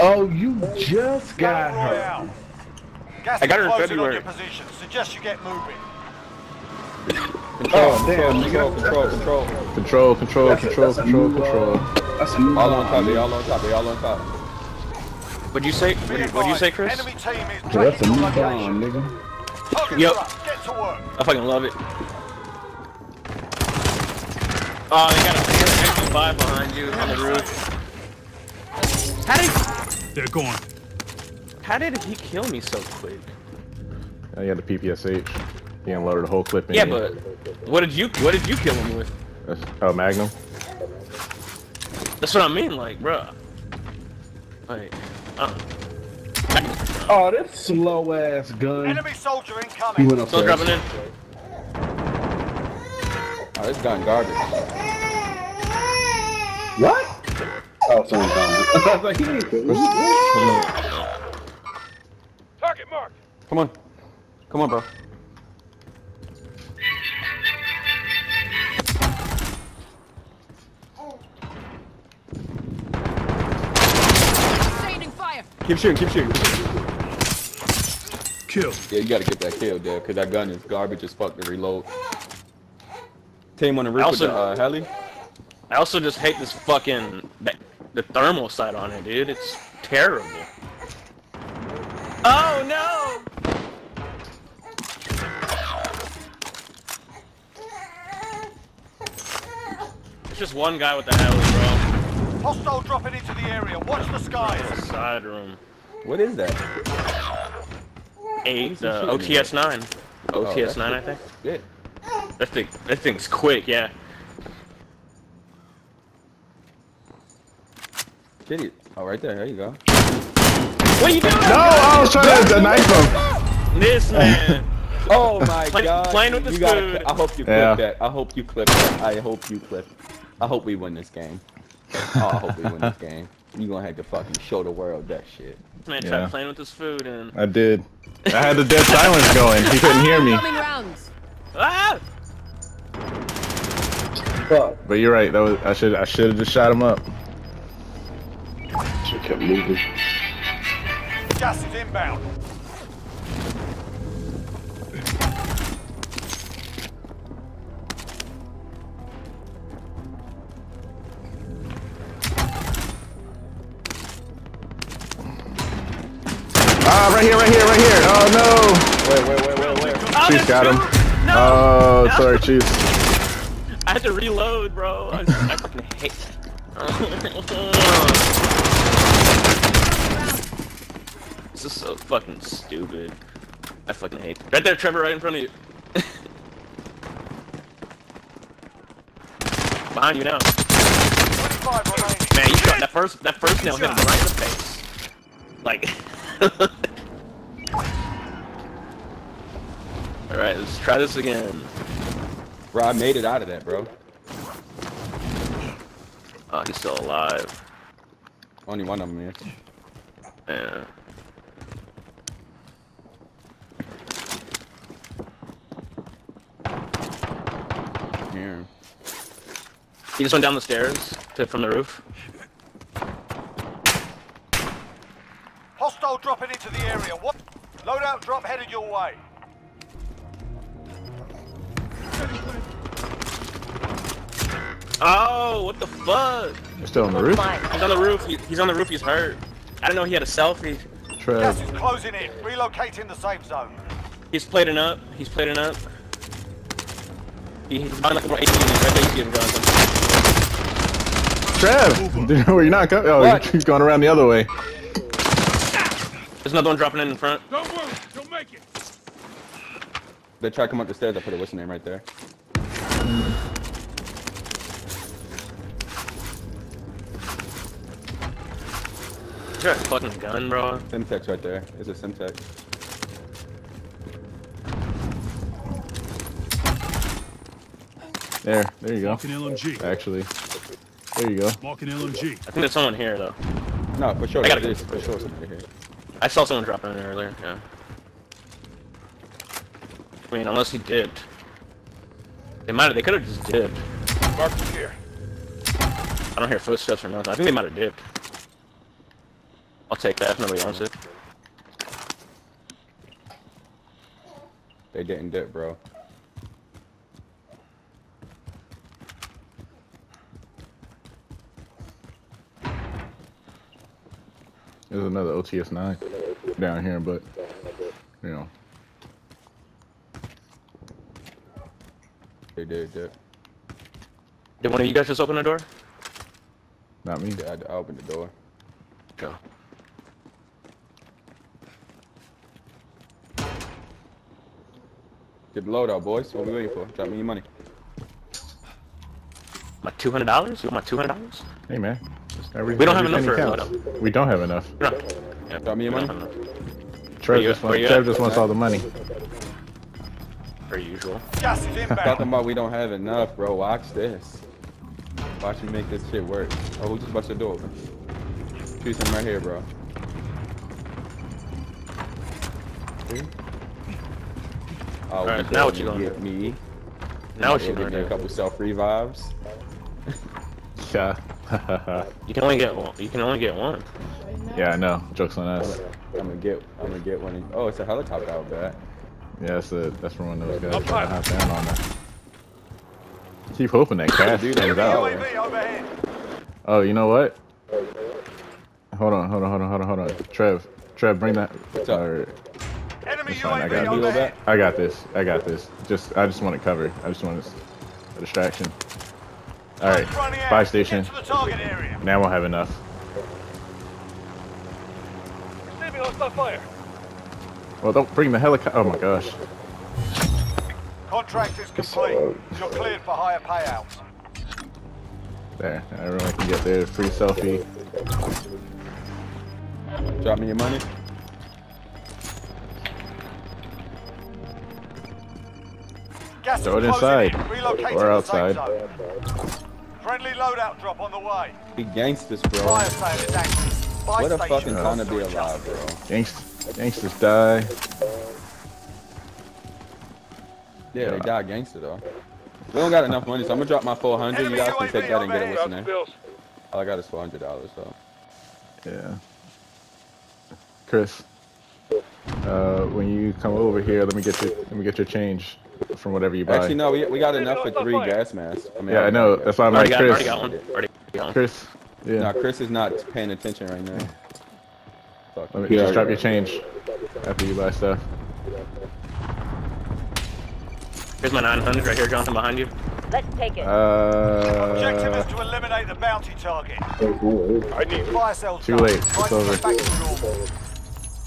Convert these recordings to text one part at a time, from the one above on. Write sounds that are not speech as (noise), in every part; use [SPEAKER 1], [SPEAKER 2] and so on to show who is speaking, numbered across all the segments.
[SPEAKER 1] Oh, you just got her.
[SPEAKER 2] Royale. Gas
[SPEAKER 3] I got her in
[SPEAKER 2] is closing
[SPEAKER 3] February.
[SPEAKER 2] On your position. Suggest you get moving.
[SPEAKER 4] Control,
[SPEAKER 1] Oh, damn,
[SPEAKER 4] control,
[SPEAKER 1] nigga.
[SPEAKER 4] control, control, control.
[SPEAKER 1] Control, control,
[SPEAKER 5] That's a-
[SPEAKER 1] control,
[SPEAKER 5] that's a
[SPEAKER 1] control,
[SPEAKER 5] new, uh,
[SPEAKER 1] control.
[SPEAKER 5] That's a new
[SPEAKER 4] All on
[SPEAKER 5] bomb,
[SPEAKER 4] top, they
[SPEAKER 5] nigga.
[SPEAKER 4] all on top, they all on top.
[SPEAKER 3] What'd you say?
[SPEAKER 2] Be
[SPEAKER 3] What'd you, what'd you say, Chris?
[SPEAKER 2] Enemy team is
[SPEAKER 5] That's a
[SPEAKER 2] tracking
[SPEAKER 5] new
[SPEAKER 2] your
[SPEAKER 5] bomb,
[SPEAKER 2] location.
[SPEAKER 5] nigga.
[SPEAKER 2] Targets
[SPEAKER 3] Yep.
[SPEAKER 2] are up. Get to work.
[SPEAKER 3] I fucking love it. Oh, they got a MP5 behind you on the roof. How did
[SPEAKER 6] They're gone.
[SPEAKER 3] how did he kill me so quick?
[SPEAKER 1] Oh, you had the PPSH. He unloaded a whole clip in
[SPEAKER 3] Yeah, but what did you what did you kill him with?
[SPEAKER 1] That's, oh, Magnum.
[SPEAKER 3] That's what I mean, like, bro. Like, uh,
[SPEAKER 1] Oh, this slow ass gun.
[SPEAKER 2] Enemy soldier
[SPEAKER 5] He
[SPEAKER 2] incoming.
[SPEAKER 5] went
[SPEAKER 3] still dropping in.
[SPEAKER 4] Oh, this gun garbage.
[SPEAKER 5] What? Oh, someone found. (laughs) I was like, he ain't quit.
[SPEAKER 2] Target marked.
[SPEAKER 4] Come on. Come on, bro. Keep shooting, keep shooting.
[SPEAKER 6] Kill.
[SPEAKER 4] Yeah, you gotta get that kill, dude, because that gun is garbage as fuck to reload. Team on the roof
[SPEAKER 3] Also-
[SPEAKER 4] with the uh, heli.
[SPEAKER 3] I also just hate this fucking that, the thermal sight on it, dude. It's terrible. Oh no! It's just one guy with the heli, bro.
[SPEAKER 2] Hostile dropping into the area. Watch the
[SPEAKER 3] bro.
[SPEAKER 2] skies.
[SPEAKER 3] Side room.
[SPEAKER 4] What is that?
[SPEAKER 3] Eight, uh, OTS nine.
[SPEAKER 4] Oh,
[SPEAKER 3] OTS nine, I think.
[SPEAKER 4] Yeah.
[SPEAKER 3] That thing, that thing's quick, yeah.
[SPEAKER 4] Did it? Oh, right there. There you go.
[SPEAKER 3] What are you doing?
[SPEAKER 1] No, I was trying to knife him.
[SPEAKER 3] This (laughs) man.
[SPEAKER 4] Oh my
[SPEAKER 3] Play-
[SPEAKER 4] god.
[SPEAKER 3] playing with the
[SPEAKER 4] you gotta
[SPEAKER 3] food.
[SPEAKER 4] I hope you clip
[SPEAKER 1] Yeah.
[SPEAKER 4] that. I hope you clip that. I hope you clip. I hope we win this game. Oh, I hope we win this game. You gonna have to fucking show the world that shit.
[SPEAKER 3] This man
[SPEAKER 1] Yeah.
[SPEAKER 3] tried playing with his food and.
[SPEAKER 1] I did. I had the dead silence going. He couldn't hear me.
[SPEAKER 7] Coming rounds.
[SPEAKER 3] Ah!
[SPEAKER 5] Fuck.
[SPEAKER 1] But you're right. That was I should I should have just shot him up.
[SPEAKER 5] Shit kept moving.
[SPEAKER 2] Gas is inbound.
[SPEAKER 1] Ah, right here, right here, right here. Oh no.
[SPEAKER 4] Wait, wait, wait, wait, wait.
[SPEAKER 3] Oh,
[SPEAKER 1] Chief got him.
[SPEAKER 3] No!
[SPEAKER 1] Oh,
[SPEAKER 3] no.
[SPEAKER 1] sorry, Chief.
[SPEAKER 3] I had to reload, bro. I, I fucking hate. (laughs) (laughs) this is so fucking stupid. I fucking hate. Right there, Trevor, right in front of you. (laughs) Behind you now. Man, you shot that first that first nail hit him right in the face. Like. (laughs) All right, let's try this again.
[SPEAKER 4] Bro, I made it out of that, bro.
[SPEAKER 3] Oh, he's still alive.
[SPEAKER 4] Only one of them is.
[SPEAKER 3] Yeah.
[SPEAKER 4] Here.
[SPEAKER 3] He just went down the stairs to, from the roof.
[SPEAKER 2] Hostile dropping into the area. What? Loadout drop headed your way.
[SPEAKER 3] Oh, what the fuck?
[SPEAKER 1] You're still on the roof.
[SPEAKER 3] He's on the roof. He, he's on the roof. He's hurt. I didn't know he had a selfie.
[SPEAKER 1] Trev.
[SPEAKER 2] Gas is closing in. Relocating the safe zone.
[SPEAKER 3] He's plating up. He's plating up. He, he's (laughs) behind like more 18 right there. You see him going.
[SPEAKER 1] Trev. Dude, where you're not coming? Oh,
[SPEAKER 4] What?
[SPEAKER 1] he's going around the other way.
[SPEAKER 3] There's another one dropping in in front.
[SPEAKER 6] Don't move. Don't make it.
[SPEAKER 4] They try to come up the stairs. I put a what's name right there.
[SPEAKER 3] He's a fucking gun, bro.
[SPEAKER 4] Semtex right there. It's a Semtex.
[SPEAKER 1] There, there you go.
[SPEAKER 6] Marking LMG.
[SPEAKER 1] Actually, there you go.
[SPEAKER 6] Marking LMG.
[SPEAKER 3] I think there's someone here though.
[SPEAKER 4] No, for sure.
[SPEAKER 3] I gotta
[SPEAKER 4] there
[SPEAKER 3] go.
[SPEAKER 4] for sure somebody here.
[SPEAKER 3] I saw someone dropping in earlier. Yeah. I mean, unless he dipped. They might have. They could have just dipped.
[SPEAKER 2] Marking here.
[SPEAKER 3] I don't hear footsteps or nothing. I think they might have dipped. I'll take that if nobody wants it.
[SPEAKER 4] They didn't dip, bro.
[SPEAKER 1] There's another OTS 9 down here, but, you know.
[SPEAKER 4] They did dip.
[SPEAKER 3] Did one of you guys just open the door?
[SPEAKER 1] Not me.
[SPEAKER 4] Yeah, I, I opened the door.
[SPEAKER 3] Go.
[SPEAKER 4] Get the loadout, boys. What are we waiting for? Drop me your money.
[SPEAKER 3] My two hundred dollars? You want my two hundred dollars?
[SPEAKER 1] Hey, man. Every,
[SPEAKER 3] We don't have
[SPEAKER 1] every
[SPEAKER 3] enough
[SPEAKER 1] penny
[SPEAKER 3] for a
[SPEAKER 1] counts. We don't have enough.
[SPEAKER 3] No. Yeah,
[SPEAKER 4] Drop me your
[SPEAKER 3] we
[SPEAKER 4] money.
[SPEAKER 3] don't have enough.
[SPEAKER 1] Trev
[SPEAKER 3] you-
[SPEAKER 1] just,
[SPEAKER 3] where
[SPEAKER 1] wants,
[SPEAKER 3] you
[SPEAKER 1] Trev just wants all the money.
[SPEAKER 3] Per usual.
[SPEAKER 2] Gas is (laughs)
[SPEAKER 4] Talking about we don't have enough, bro. Watch this. Watch me make this shit work. Oh, who just bust the door open? Shoot him right here, bro. See? Oh,
[SPEAKER 3] Alright, now what you gonna
[SPEAKER 4] get me?
[SPEAKER 3] Now what
[SPEAKER 4] Yeah,
[SPEAKER 3] you
[SPEAKER 4] give
[SPEAKER 3] gonna
[SPEAKER 4] me a couple self revives.
[SPEAKER 1] Yeah. (laughs)
[SPEAKER 3] You can only get one. You can only get one.
[SPEAKER 1] yeah, I know. Joke's on us.
[SPEAKER 4] I'm gonna get. I'm gonna get one. Of, oh, it's a helicopter out back.
[SPEAKER 1] Yeah, that's, the, that's from one of those guys trying to hop down on that. Keep hoping that cash
[SPEAKER 4] Dude,
[SPEAKER 1] comes
[SPEAKER 2] Enemy
[SPEAKER 1] out.
[SPEAKER 2] UAV overhead.
[SPEAKER 1] Oh, you know what? Hold on, hold on, hold on, hold on, hold on. Trev, Trev, bring that.
[SPEAKER 4] What's up?
[SPEAKER 1] or-
[SPEAKER 2] Enemy
[SPEAKER 1] It's I
[SPEAKER 2] UAV
[SPEAKER 1] got it.
[SPEAKER 2] Overhead.
[SPEAKER 1] I got this. I got this. Just, I just want it covered. I just want a distraction. All right,
[SPEAKER 2] Running
[SPEAKER 1] fire station.
[SPEAKER 2] Get to the target area.
[SPEAKER 1] Now we'll have enough.
[SPEAKER 2] Receiving.
[SPEAKER 1] Well, don't bring the helicopter. Oh my gosh.
[SPEAKER 2] Contract is complete. Uh, You're cleared for higher payouts.
[SPEAKER 1] There, everyone can get their free selfie.
[SPEAKER 4] Drop me your money.
[SPEAKER 2] Gas
[SPEAKER 1] Throw it inside.
[SPEAKER 2] in. Relocate
[SPEAKER 1] Or
[SPEAKER 2] to the
[SPEAKER 1] outside.
[SPEAKER 2] Safe zone. Friendly loadout drop on the way.
[SPEAKER 4] Be gangsters, bro.
[SPEAKER 2] Fire sale is active. Buy
[SPEAKER 4] What a fucking time to be alive, bro.
[SPEAKER 1] Gangst, gangsters die.
[SPEAKER 4] Yeah, they got gangster though. We don't got enough money, so I'm gonna drop my 400. You guys can
[SPEAKER 2] UAV
[SPEAKER 4] take that and get it. What's
[SPEAKER 2] overhead.
[SPEAKER 4] your name? All I got is 400 dollars. So
[SPEAKER 1] Yeah. Chris, uh, when you come over here, let me get your let me get your change from whatever you buy.
[SPEAKER 4] actually, no, we, we got enough for three gas masks. I mean,
[SPEAKER 1] yeah, I know. That's why I'm
[SPEAKER 3] Already
[SPEAKER 1] like
[SPEAKER 3] got,
[SPEAKER 1] Chris.
[SPEAKER 3] already got one. Already got one.
[SPEAKER 1] Chris, yeah.
[SPEAKER 4] No, Chris is not paying attention right now. Fuck.
[SPEAKER 1] Let me
[SPEAKER 5] Yeah,
[SPEAKER 1] just drop your change after you buy stuff.
[SPEAKER 3] Here's my 900 right here, Jonathan, behind you.
[SPEAKER 6] Let's take it.
[SPEAKER 1] Uh, Objective
[SPEAKER 2] is to eliminate the bounty target.
[SPEAKER 5] I need
[SPEAKER 2] Fire sale
[SPEAKER 1] Too late. It's
[SPEAKER 2] Prices
[SPEAKER 1] over.
[SPEAKER 2] are back to normal.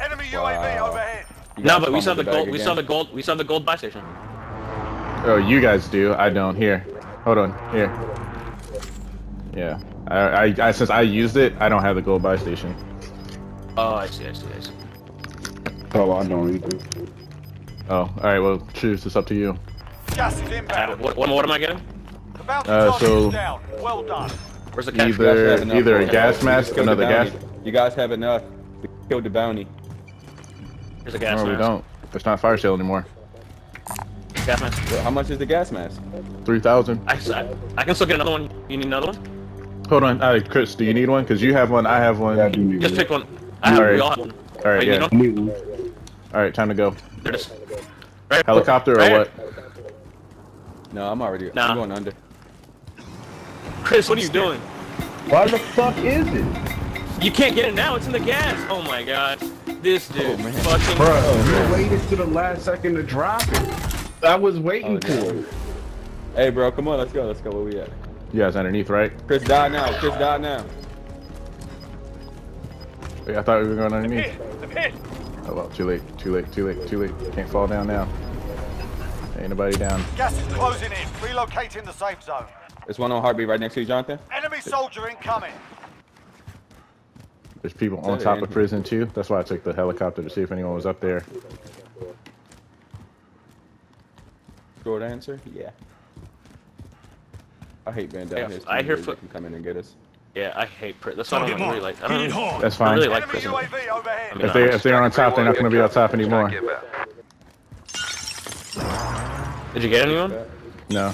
[SPEAKER 2] Enemy UAV
[SPEAKER 4] Wow.
[SPEAKER 2] overhead.
[SPEAKER 4] You
[SPEAKER 3] No, but we saw
[SPEAKER 4] fumbled
[SPEAKER 3] the
[SPEAKER 4] bag
[SPEAKER 3] gold. We saw the gold. We saw the gold buy station.
[SPEAKER 1] Oh, you guys do. I don't. Here, hold on. Here. Yeah. I, I, I since I used it, I don't have the gold buy station.
[SPEAKER 3] Oh, I see. I see. I see.
[SPEAKER 5] Oh, I don't either.
[SPEAKER 1] Oh, all right. Well, choose. It's up to you.
[SPEAKER 2] Gas is
[SPEAKER 3] Uh, what, what, what am I getting?
[SPEAKER 2] The
[SPEAKER 1] Uh, so-
[SPEAKER 2] down. Well done.
[SPEAKER 3] Where's the cash?
[SPEAKER 4] You guys have
[SPEAKER 1] Either either a gas mask,
[SPEAKER 4] just
[SPEAKER 1] another gas.
[SPEAKER 4] bounty. You guys have enough. We killed the bounty.
[SPEAKER 3] Here's a gas
[SPEAKER 1] No, we don't. It's not fire sale anymore.
[SPEAKER 3] Gas mask.
[SPEAKER 4] Well, How much is the gas mask?
[SPEAKER 1] Three thousand.
[SPEAKER 3] I, I, I can still get another one. You need another one?
[SPEAKER 1] Hold on. All right, Chris. Do you need one? Cause you have one. I have one.
[SPEAKER 5] Yeah, I do need
[SPEAKER 3] Just
[SPEAKER 5] one.
[SPEAKER 3] pick one. I have.
[SPEAKER 1] Alright.
[SPEAKER 3] We all have one.
[SPEAKER 1] All right.
[SPEAKER 3] Wait,
[SPEAKER 1] Yeah.
[SPEAKER 3] don't?
[SPEAKER 5] I need one.
[SPEAKER 1] All right. Time to go.
[SPEAKER 3] They're just- Right,
[SPEAKER 1] Helicopter or
[SPEAKER 3] right
[SPEAKER 1] what?
[SPEAKER 4] No, I'm already.
[SPEAKER 3] Nah.
[SPEAKER 4] I'm going under.
[SPEAKER 3] Chris, what are you doing?
[SPEAKER 5] Why the fuck is it?
[SPEAKER 3] You can't get it now. It's in the gas. Oh my god. This dude.
[SPEAKER 4] Oh, man.
[SPEAKER 3] fucking.
[SPEAKER 5] Bro, you waited to the last second to drop it. I was waiting
[SPEAKER 4] Oh,
[SPEAKER 5] for
[SPEAKER 4] no.
[SPEAKER 5] it.
[SPEAKER 4] Hey, bro, come on, let's go. Let's go. Where we at?
[SPEAKER 1] You guys underneath, right?
[SPEAKER 4] Chris, die now. Chris, die now.
[SPEAKER 1] Wait, I thought we were going underneath.
[SPEAKER 2] Hit. I'm hit.
[SPEAKER 1] Oh well, too late. Too late. Too late. Too late. Can't fall down now. Ain't nobody down.
[SPEAKER 2] Gas is closing in. Relocating the safe zone.
[SPEAKER 4] There's one on heartbeat right next to you, Jonathan.
[SPEAKER 2] Enemy soldier incoming.
[SPEAKER 1] There's people on top of prison too. That's why I took the helicopter to see if anyone was up there.
[SPEAKER 4] Short answer, yeah. I hate being down
[SPEAKER 3] Yeah,
[SPEAKER 4] here.
[SPEAKER 3] I hear foot-
[SPEAKER 4] can come in and get us.
[SPEAKER 3] Yeah, I hate prison. That's why I don't really like. I don't really,
[SPEAKER 1] That's
[SPEAKER 3] I
[SPEAKER 1] fine.
[SPEAKER 3] really like
[SPEAKER 2] Enemy
[SPEAKER 3] prison. I mean,
[SPEAKER 1] If they if they're on top, they're not going to be on top anymore.
[SPEAKER 3] Did you get anyone?
[SPEAKER 1] No.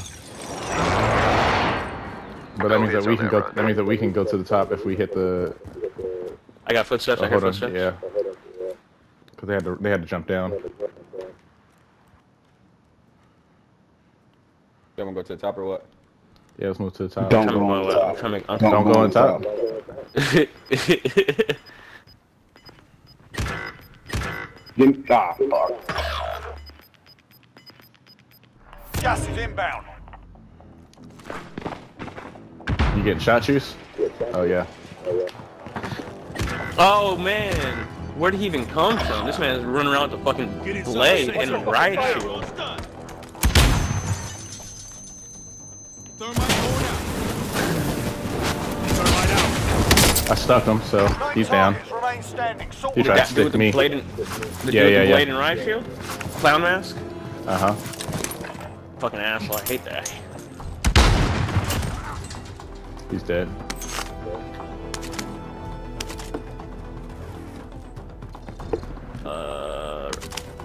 [SPEAKER 1] But that means that we can go. That means that we can go to the top if we hit the
[SPEAKER 3] I got footsteps.
[SPEAKER 1] Oh,
[SPEAKER 3] I hear
[SPEAKER 1] hold on.
[SPEAKER 3] footsteps.
[SPEAKER 1] Yeah. Because they had to they had to jump down.
[SPEAKER 4] You want to go to the top or what?
[SPEAKER 1] Yeah, let's move to the top.
[SPEAKER 5] Don't go on top.
[SPEAKER 3] I'm to I'm
[SPEAKER 1] Don't go on top.
[SPEAKER 5] Get, ah, fuck.
[SPEAKER 2] Gas is inbound.
[SPEAKER 1] You getting shot juice? Oh yeah.
[SPEAKER 3] oh man, where did he even come from? This man is running around with a fucking blade and a riot shield.
[SPEAKER 1] I stuck him, so he's down. He tried to stick
[SPEAKER 3] with
[SPEAKER 1] me.
[SPEAKER 3] blade and the
[SPEAKER 1] Yeah, yeah, yeah.
[SPEAKER 3] blade and riot shield, clown mask.
[SPEAKER 1] Uh huh.
[SPEAKER 3] Fucking asshole. I hate that.
[SPEAKER 1] He's dead.
[SPEAKER 3] Uh,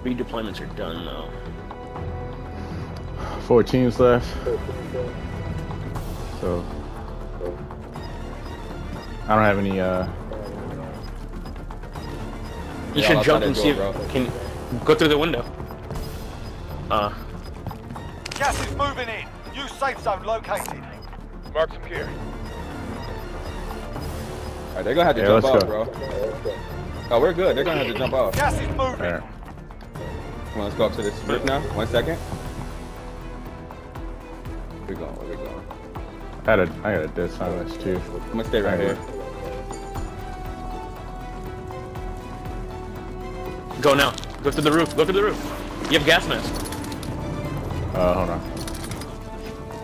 [SPEAKER 3] redeployments are done though.
[SPEAKER 1] Four teams left. So I don't have any. uh
[SPEAKER 3] You
[SPEAKER 4] Yeah,
[SPEAKER 3] should jump and see
[SPEAKER 4] go,
[SPEAKER 3] if
[SPEAKER 4] bro.
[SPEAKER 3] can go through the window. Uh,
[SPEAKER 2] Gas is moving in. New safe zone located.
[SPEAKER 6] Mark some gear.
[SPEAKER 4] Alright, they're gonna have to
[SPEAKER 1] Yeah,
[SPEAKER 4] jump
[SPEAKER 1] let's
[SPEAKER 4] out,
[SPEAKER 1] go.
[SPEAKER 4] bro. Oh, we're good. They're gonna have to jump out.
[SPEAKER 2] Gas is moving.
[SPEAKER 1] Alright.
[SPEAKER 4] Come on, let's go up to this roof now. One second. We're going. Where we going?
[SPEAKER 1] I had a I got a dead silence too.
[SPEAKER 4] I'm gonna stay right here.
[SPEAKER 3] go now. Go through the roof. Go through the roof. You have gas mask.
[SPEAKER 1] Uh, hold on.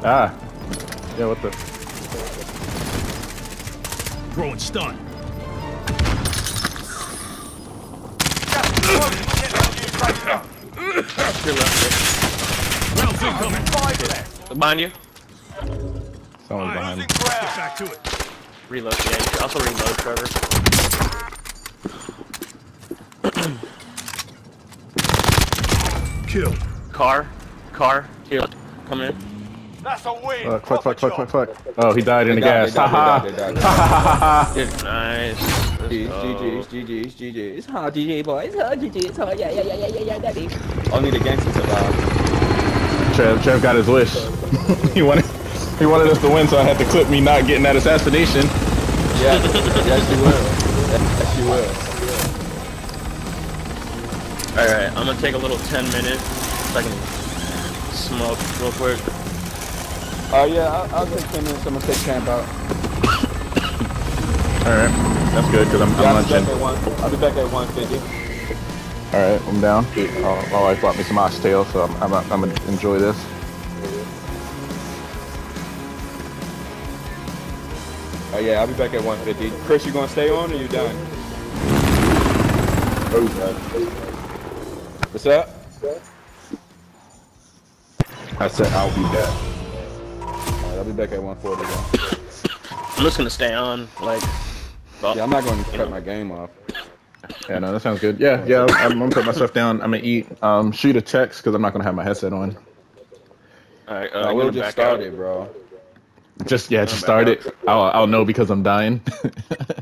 [SPEAKER 1] Ah. Yeah, what the?
[SPEAKER 7] Throwing stun.
[SPEAKER 2] Gas is closing. Get to the new safe zone.
[SPEAKER 3] To your left.
[SPEAKER 7] Rounds incoming.
[SPEAKER 2] Five left.
[SPEAKER 3] Behind you.
[SPEAKER 1] Someone's behind me.
[SPEAKER 2] Losing.
[SPEAKER 7] Back to it.
[SPEAKER 3] Reload. Yeah. You should also reload, Trevor.
[SPEAKER 7] Kill.
[SPEAKER 3] Car. Car. To your left. Coming in.
[SPEAKER 2] That's a win.
[SPEAKER 1] Uh, fuck, fuck, fuck,
[SPEAKER 2] Proper
[SPEAKER 1] fuck,
[SPEAKER 2] job.
[SPEAKER 1] fuck, fuck. Oh, he died in the
[SPEAKER 4] They died,
[SPEAKER 1] gas.
[SPEAKER 4] they died, they
[SPEAKER 1] Haha.
[SPEAKER 4] died, they died, they died. (laughs)
[SPEAKER 3] Dude, nice. Let's
[SPEAKER 4] GG's. GG's, GG's. Huh, GG boys. Huh, GG's. Huh, yeah, yeah, yeah, yeah, yeah, yeah, daddy. Only the gangsters survive.
[SPEAKER 1] Trev, Trev got his wish. (laughs) he wanted, he wanted us to win, so I had to clip me not getting that assassination.
[SPEAKER 4] Yeah, (laughs) yes, you will. Yes, you will.
[SPEAKER 3] Alright, I'm gonna take a little 10 minute so I can smoke real quick.
[SPEAKER 4] Oh, yeah, I'll, I'll take 10 minutes. I'm gonna take camp out. (coughs)
[SPEAKER 1] All right, that's good because I'm,
[SPEAKER 4] Yeah,
[SPEAKER 1] I'm
[SPEAKER 4] I'll be
[SPEAKER 1] lunching.
[SPEAKER 4] back at one. I'll be back at 150.
[SPEAKER 1] All right, I'm down. Oh, my wife brought me some oxtail, so I'm, I'm, I'm gonna enjoy this.
[SPEAKER 4] Oh yeah, I'll be back at 150. Chris, you gonna stay on or you done? What's up?
[SPEAKER 5] I said I'll be back.
[SPEAKER 4] Alright, I'll be back at 140 then.
[SPEAKER 3] I'm just gonna stay on, like, well,
[SPEAKER 4] Yeah, I'm not going to cut my game off.
[SPEAKER 1] Yeah, no, that sounds good. Yeah, yeah, I'm, I'm gonna put my stuff down. I'm gonna eat. Um, shoot a text because I'm not gonna have my headset on.
[SPEAKER 3] alright, uh,
[SPEAKER 4] I
[SPEAKER 3] I'm
[SPEAKER 4] will just
[SPEAKER 3] back out.
[SPEAKER 4] start it, bro.
[SPEAKER 1] Just yeah, just start it. I'll I'll know because I'm dying. (laughs)